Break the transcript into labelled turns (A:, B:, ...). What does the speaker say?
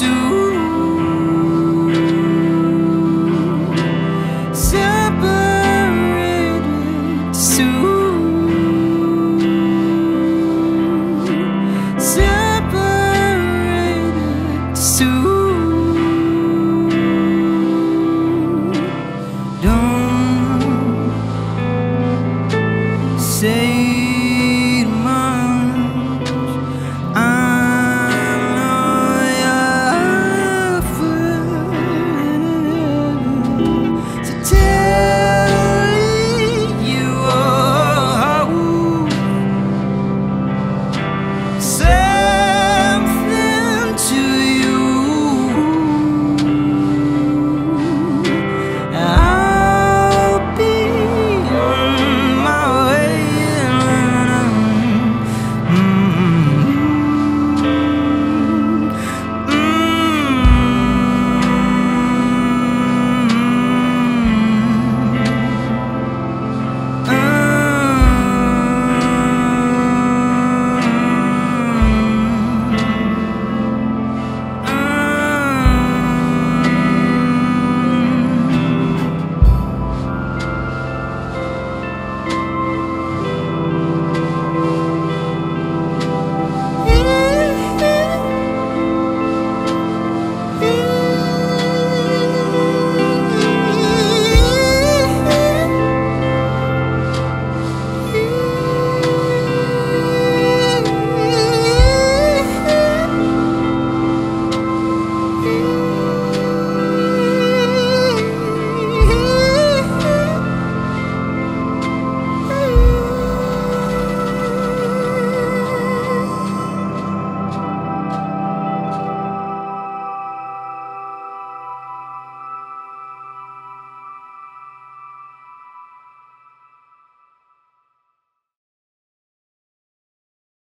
A: soon.